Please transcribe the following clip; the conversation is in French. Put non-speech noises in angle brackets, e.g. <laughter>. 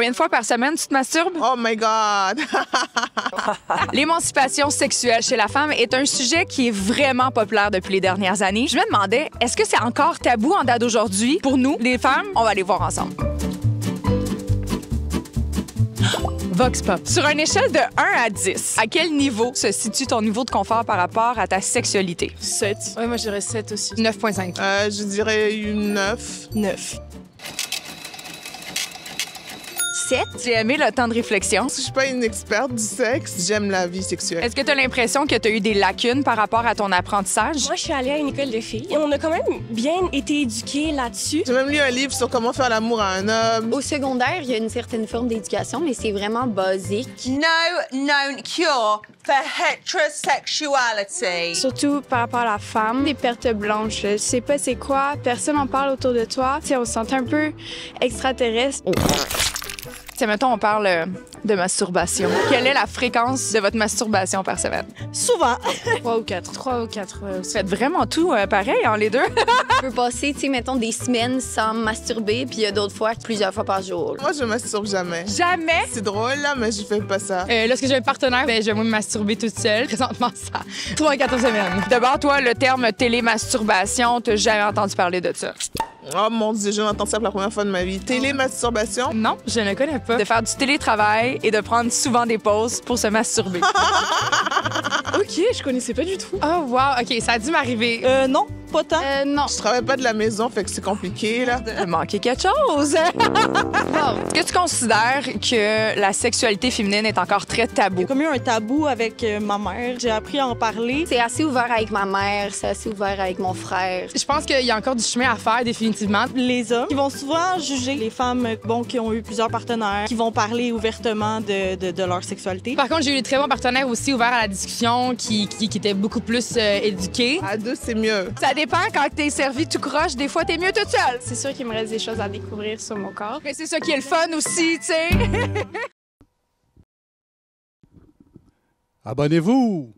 Combien de fois par semaine tu te masturbes? Oh my God! <laughs> L'émancipation sexuelle chez la femme est un sujet qui est vraiment populaire depuis les dernières années. Je me demandais, est-ce que c'est encore tabou en date d'aujourd'hui? Pour nous, les femmes? On va aller voir ensemble. Vox Pop. Sur une échelle de 1 à 10, à quel niveau se situe ton niveau de confort par rapport à ta sexualité? 7. Ouais, moi je dirais 7 aussi. 9,5. Euh, je dirais une 9. 9. 7. J'ai aimé le temps de réflexion. Je suis pas une experte du sexe, j'aime la vie sexuelle. Est-ce que tu as l'impression que tu as eu des lacunes par rapport à ton apprentissage? Moi, je suis allée à une école de filles et on a quand même bien été éduqués là-dessus. J'ai même lu un livre sur comment faire l'amour à un homme. Au secondaire, il y a une certaine forme d'éducation, mais c'est vraiment basique. No known cure for heterosexuality. Surtout par rapport à la femme, des pertes blanches. Je sais pas c'est quoi, personne n'en parle autour de toi. Tu sais, on se sent un peu extraterrestre. Tiens, mettons, on parle euh, de masturbation. Quelle est la fréquence de votre masturbation par semaine? Souvent. 3 ou 4. 3 ou 4. Vous faites vraiment tout euh, pareil, en les deux? <laughs> On peut passer, tu sais, mettons, des semaines sans masturber, puis il y a d'autres fois, plusieurs fois par jour. Moi, je masturbe jamais. Jamais! C'est drôle, là, mais je fais pas ça. Euh, lorsque j'ai un partenaire, ben, je vais me masturber toute seule. <laughs> Présentement, ça. 3 à 4 semaines. D'abord, toi, le terme télémasturbation, t'as jamais entendu parler de ça? Oh mon Dieu, je m'entends ça pour la première fois de ma vie. Télémasturbation? Non, je ne connais pas. De faire du télétravail et de prendre souvent des pauses pour se masturber. <laughs> Ok, je connaissais pas du tout. Oh, wow. OK, ça a dû m'arriver. Euh, non, pas tant? Euh, non. Je travaille pas de la maison, fait que c'est compliqué, là. <laughs> Il manquait quelque chose. <laughs> Est-ce que tu considères que la sexualité féminine est encore très tabou? J'ai comme eu un tabou avec euh, ma mère. J'ai appris à en parler. C'est assez ouvert avec ma mère, c'est assez ouvert avec mon frère. Je pense qu'il y a encore du chemin à faire, définitivement. Les hommes qui vont souvent juger les femmes bon, qui ont eu plusieurs partenaires, qui vont parler ouvertement de, de, de leur sexualité. Par contre, j'ai eu des très bons partenaires aussi ouverts à la discussion qui, qui, qui étaient beaucoup plus euh, éduqués. À deux, c'est mieux. Ça dépend quand t'es servi tout croche, des fois t'es mieux toute seule. C'est sûr qu'il me reste des choses à découvrir sur mon corps. Mais c'est ça qui est le fun aussi, tu sais. Abonnez-vous!